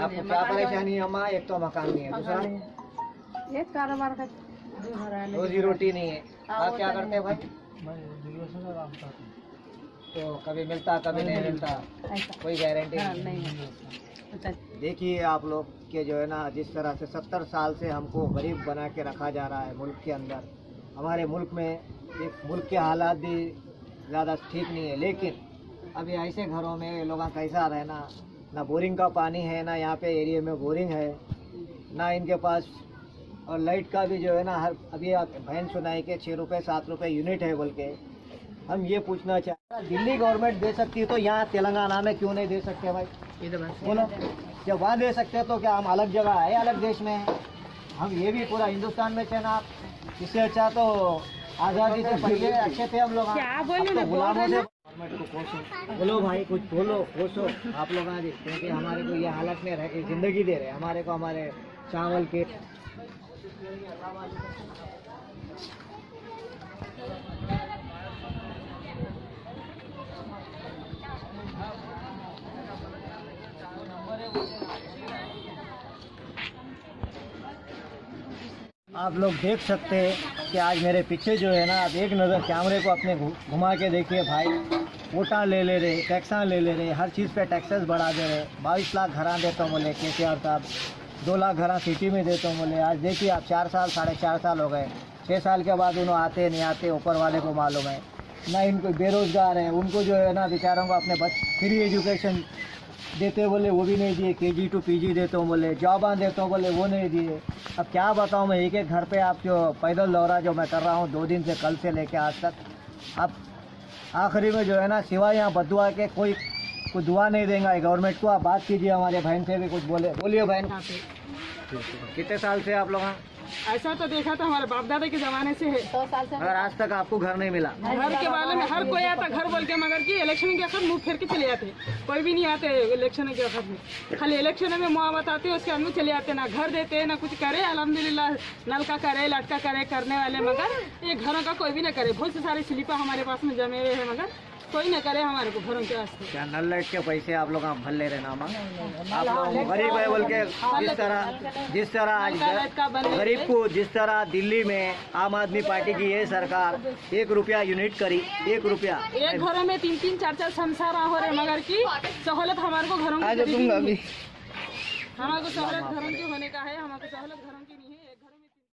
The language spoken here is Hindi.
आपको क्या परेशानी है? अम्मा एक तो मकान नहीं है दूसरा ये कारोबार का रोजी रोटी नहीं है। हाँ, आप क्या तो करते हैं भाई? तो कभी मिलता कभी नहीं मिलता। कोई गारंटी हाँ, नहीं है। अच्छा। देखिए आप लोग के जो है ना जिस तरह से सत्तर साल से हमको गरीब बना के रखा जा रहा है मुल्क के अंदर हमारे मुल्क में एक मुल्क के हालात भी ज़्यादा ठीक नहीं है। लेकिन अभी ऐसे घरों में लोग कैसा रहना ना बोरिंग का पानी है ना यहाँ पे एरिया में बोरिंग है ना इनके पास और लाइट का भी जो है ना हर अभी आप बहन सुनाई के छः रुपये सात रुपये यूनिट है बोल के। हम ये पूछना चाहते हैं दिल्ली गवर्नमेंट दे सकती है तो यहाँ तेलंगाना में क्यों नहीं दे सकते भाई? ये तो बस। बोलो जब वहाँ दे सकते तो क्या हम अलग जगह है अलग देश में हैं? हम ये भी पूरा हिंदुस्तान में थे ना आप। इससे अच्छा तो आज़ादी से पहले अच्छे थे हम लोग। क्या बोलूँ तो गुलामों से बोलो भाई, कुछ बोलो कोसो आप लोग आज, क्योंकि हमारे को ये हालत में रहे, ज़िंदगी दे रहे हमारे को हमारे चावल के आप लोग देख सकते हैं कि आज मेरे पीछे जो है ना, आप एक नज़र कैमरे को अपने घुमा के देखिए भाई। वोटा ले ले रहे, टैक्सा ले ले रहे, हर चीज़ पे टैक्सेस बढ़ा दे रहे। बाईस लाख घरा देता हूँ बोले के साहब, दो लाख घरा सिटी में देता हूँ बोले। आज देखिए आप, चार साल, साढ़े चार साल हो गए। छः साल के बाद उन्होंने आते नहीं आते, ऊपर वाले को मालूम है। ना इनको बेरोजगार है, उनको जो है ना बेचारों को अपने बच, फ्री एजुकेशन देते बोले, वो भी नहीं दिए। के जी टू पी जी देता हूँ बोले, जॉबा देता हूँ बोले, वो नहीं दिए। अब क्या बताऊँ मैं एक एक घर पे आप जो पैदल दौरा जो मैं कर रहा हूँ दो दिन से कल से लेके आज तक। अब आखिरी में जो है ना सिवाय यहाँ बदुआ के कोई कुछ दुआ नहीं देंगे। गवर्नमेंट को आप बात कीजिए हमारे बहन से भी कुछ बोले बोलिए बहन। कितने साल से आप लोग हैं? ऐसा तो देखा था हमारे बाप दादा के जमाने से है। सौ साल से अगर आज तक आपको घर नहीं मिला। घर के बारे में हर कोई आता घर बोल के मगर की इलेक्शन के वक्त मुँह फेर के चले जाते कोई भी नहीं आते इलेक्शन के वक्त में। खाली इलेक्शन में मुआ बताते उसके में चले जाते ना घर देते ना कुछ करे अलहमदिल्ला नलका करे लटका करे करने वाले मगर ये घरों का कोई भी ना करे। बहुत से सारे स्लीपर हमारे पास में जमे हुए हैं मगर कोई ना करे हमारे को घरों के वास्ते। क्या नल लाइट के पैसे आप लोग भर ले रहे ना माँ? आप लोग गरीब है बोल के जिस तरह जिस तरह आज गरीब को जिस तरह दिल्ली में आम आदमी पार्टी की ये सरकार एक रुपया यूनिट करी एक रुपया। एक घरों में तीन तीन चार चार संसार हो रहे मगर की सहूलत हमारे को घरों की आज दूँगा अभी हमारे को सहूलत घरों की होने का है हमारे को सहूलत घरों की